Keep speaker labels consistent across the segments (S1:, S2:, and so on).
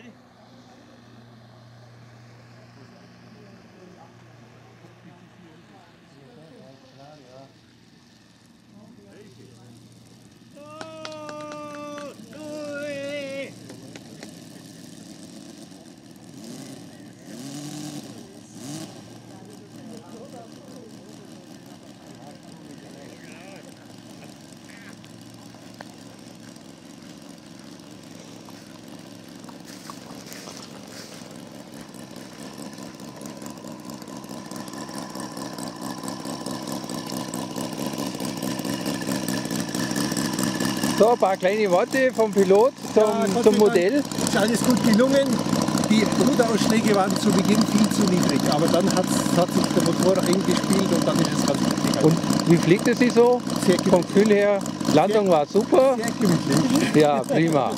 S1: Did he? So, ein paar kleine Worte vom Pilot zum,
S2: Ja,
S1: zum Modell.
S2: Ist alles gut gelungen. Die Ruderausschläge waren zu Beginn viel zu niedrig, aber dann hat sich der Motor eingespielt und dann ist es ganz gut gegangen.
S1: Und wie fliegt es sich so?
S2: Sehr
S1: Vom Gefühl her, Landung war super.
S2: Sehr gemütlich.
S1: Ja, prima.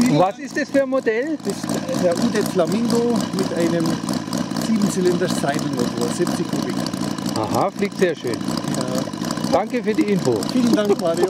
S1: Und was ist das für ein Modell?
S2: Das ist der Udet Flamingo mit einem 7-Zylinder Seidelmotor, 70 Kubik.
S1: Aha, fliegt sehr schön.
S2: Ja.
S1: Danke für die Info.
S2: Vielen Dank, Mario.